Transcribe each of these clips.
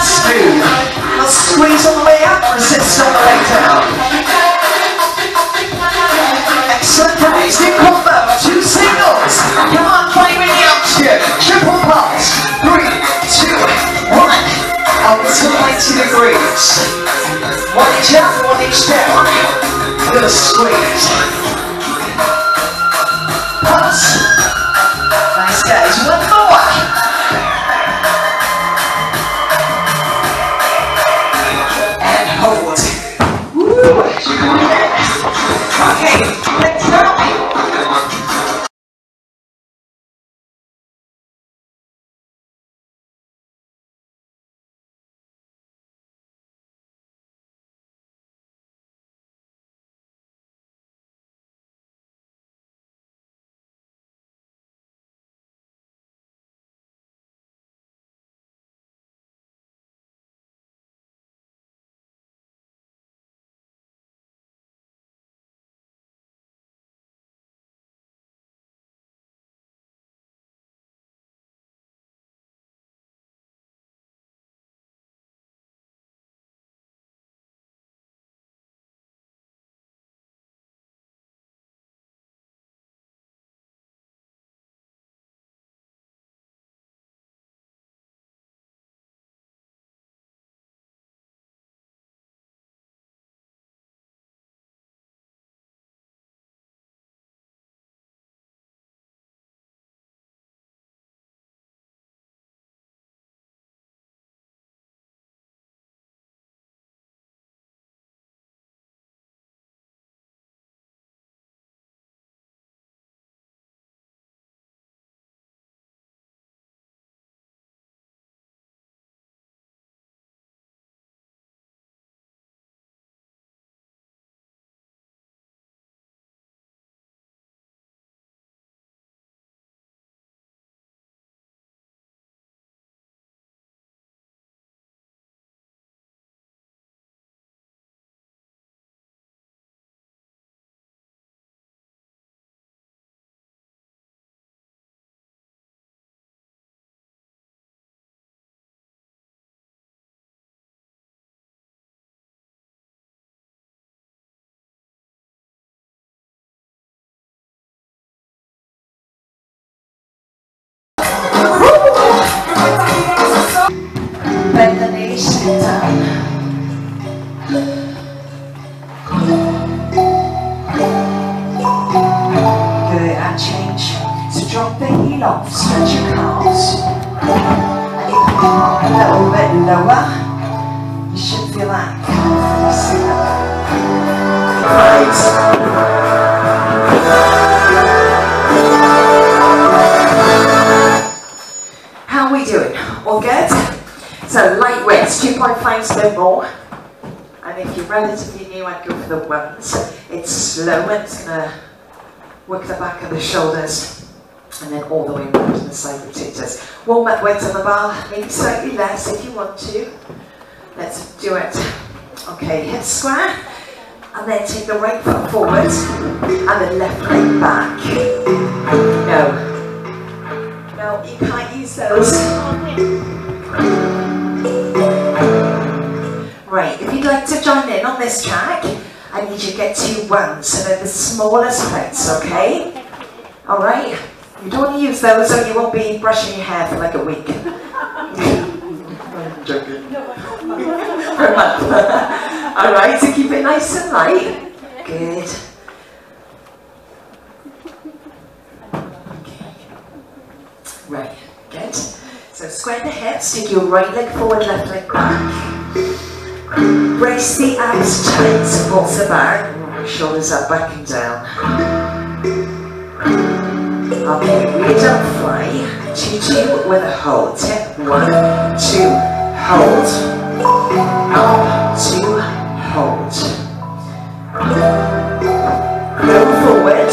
Smooth. Now squeeze all the way up, resist all the way down. Excellent praise. New combo, two singles. Come on, play with the option. Triple pass. Three, two, one. 90 degrees. One each up, one each down. Little squeeze. Relatively new, I'd go for the ones. It's slow it's gonna work the back of the shoulders and then all the way back to the side rotators. Warm up weights on the bar, maybe slightly less if you want to. Let's do it. Okay, hips square. And then take the right foot forward and the left leg back. No. No, you can't use those. If you'd like to join in on this track, I need you to get two ones, so they're the smallest plates, okay? Alright? You don't want to use those or you won't be brushing your hair for like a week. I'm joking. for a month. Alright, so keep it nice and light. Good. Right, good. So square the hips, take your right leg forward, left leg back. Brace the abs tight, support the back, shoulders up, back and down. Okay, we don't fly. Two, two with a hold. Tip, one, two, hold. Up, two, hold. Go forward,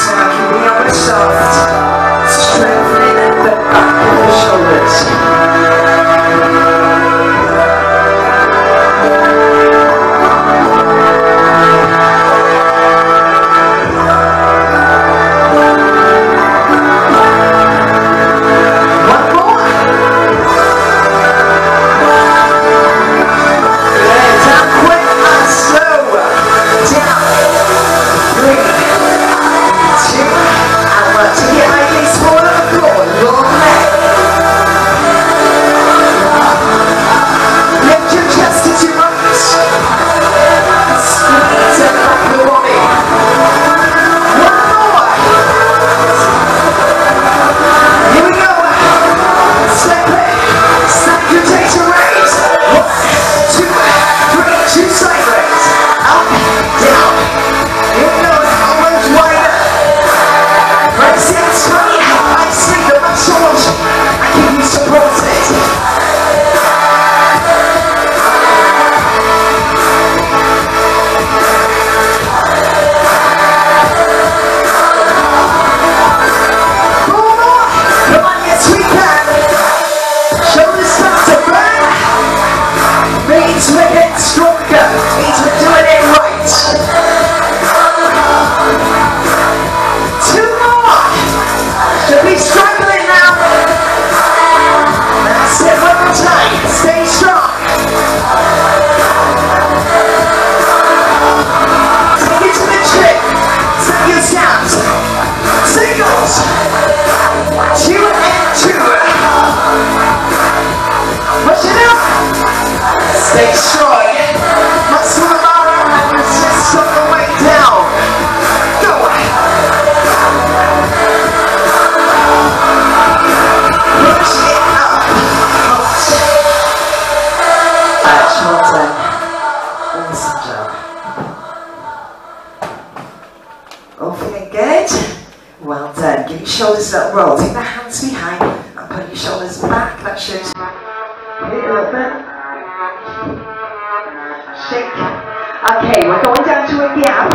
so I can be on my soft, strengthening the back of the shoulders. Yeah.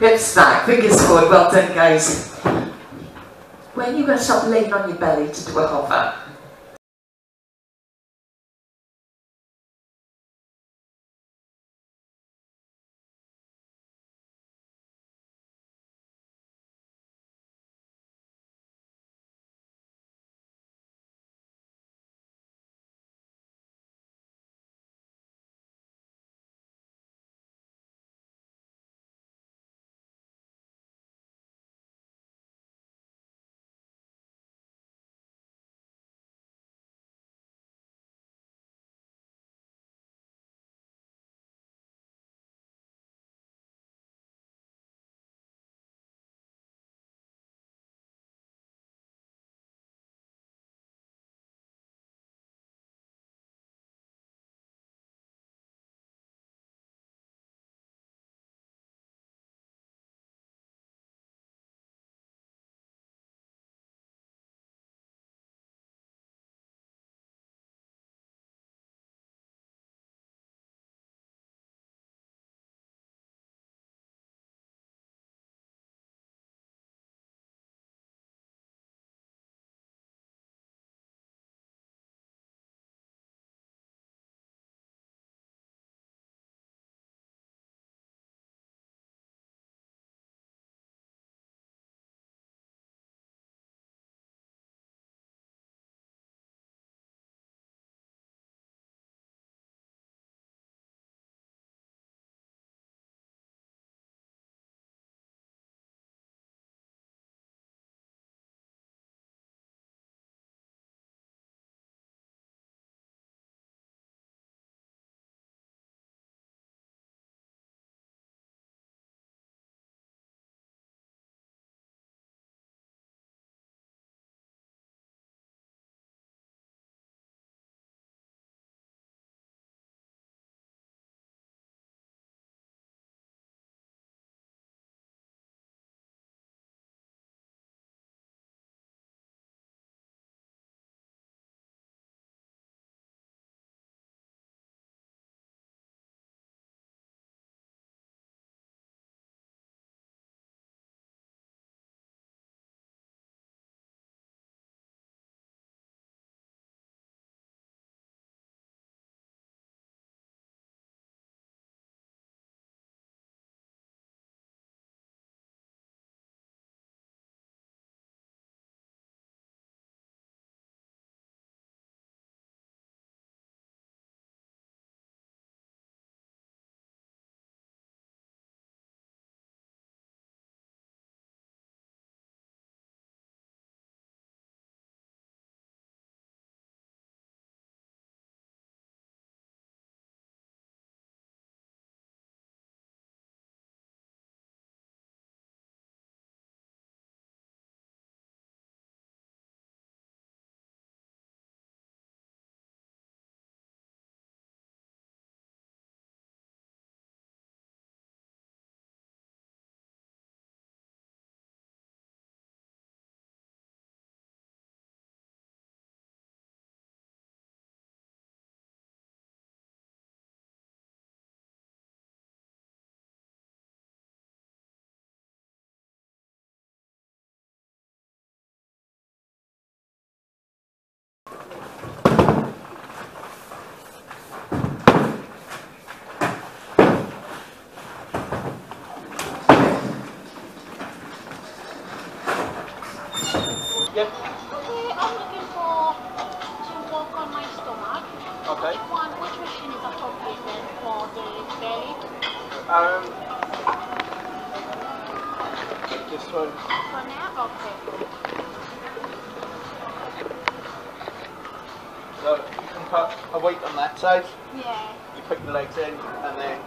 Back, fingers forward. Well done, guys. When you going to stop laying on your belly to do a hover? That side. Yeah. You put your legs in, and then